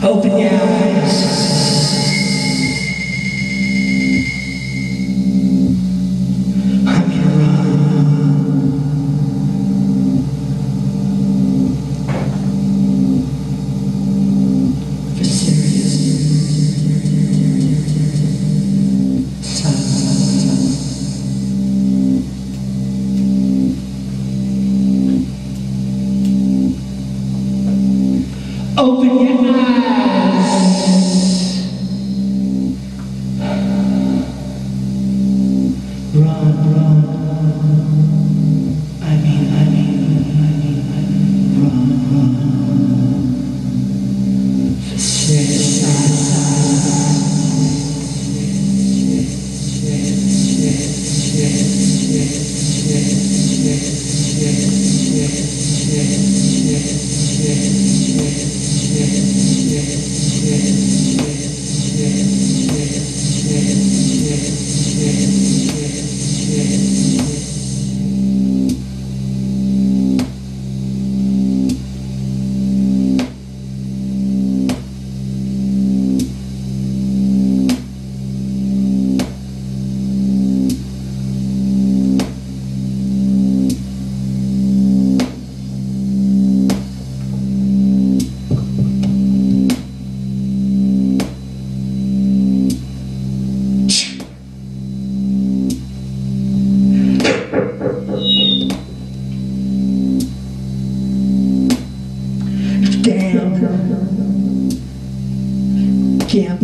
Open your eyes.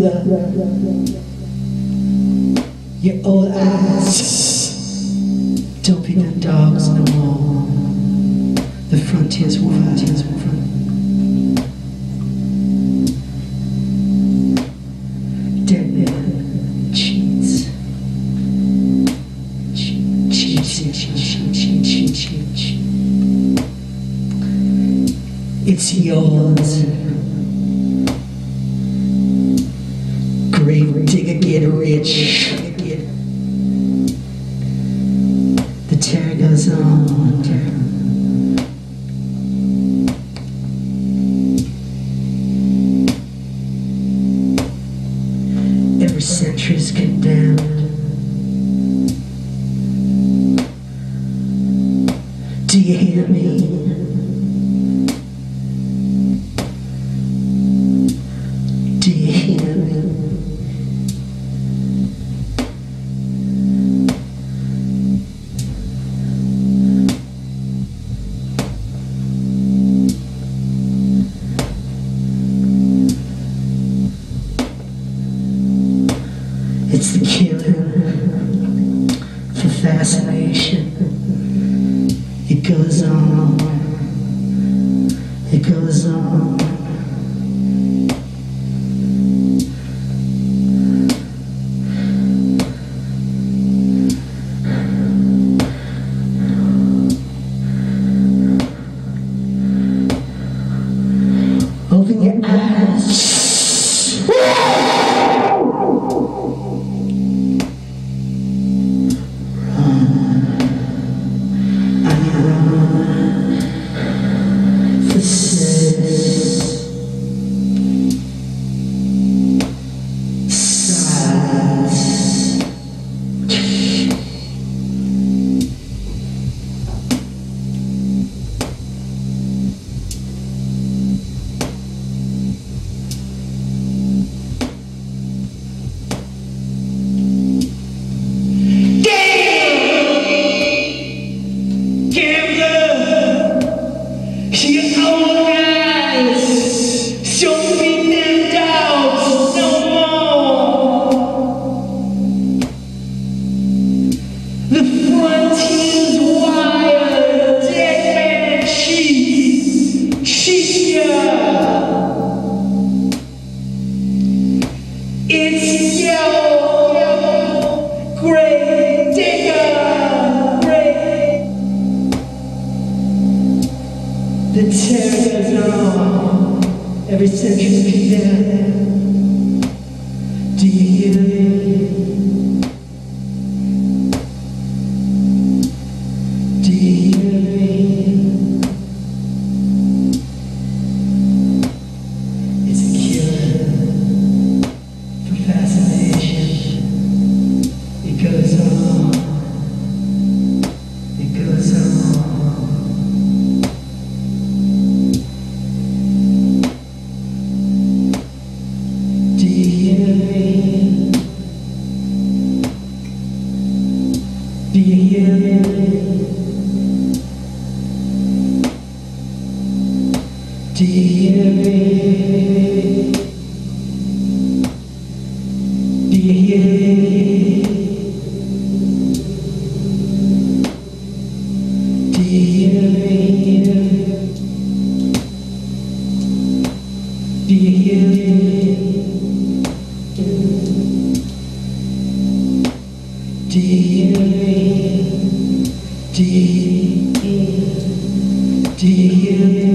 Your old eyes don't be them dogs no more. The frontiers will frontiers will front. Dead man cheats. Cheat, cheat, cheat, cheat, cheat. It's yours. sound do you hear me?